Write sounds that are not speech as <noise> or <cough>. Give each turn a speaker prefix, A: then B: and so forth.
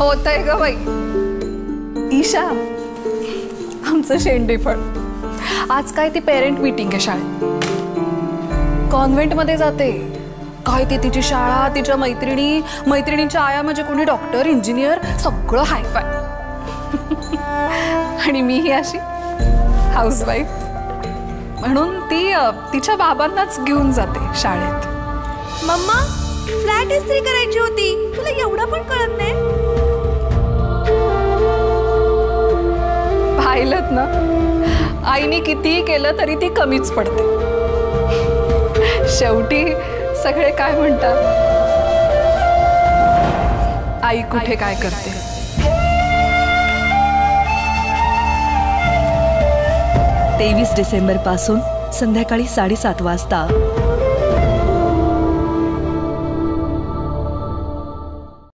A: होत आहे ग बाई. ईशा आमचं शेंडीफळ आज काय ती पेरेंट मीटिंग आहे शाळेत. कॉन्व्हेंटमध्ये जाते. काय ती तिची शाळा तिच्या मैत्रिणी मैत्रिणींच्या आया म्हणजे कोणी डॉक्टर इंजिनियर सगळं हायफाय <laughs> आणि मी ही अशी हाऊसवाईफ म्हणून ती तिच्या बाबांनाच घेऊन जाते शाळेत.
B: मम्मा फ्लॅट इस्त्री करायची होती. तुला एवढं पण
A: पाहिलं ना, आईने कितीही केलं तरी ती कमीच पडते. शेवटी सगळे काय म्हणतात? आई कुठे काय करते?
C: तेवीस डिसेंबर पासून संध्याकाळी साडेसात वाजता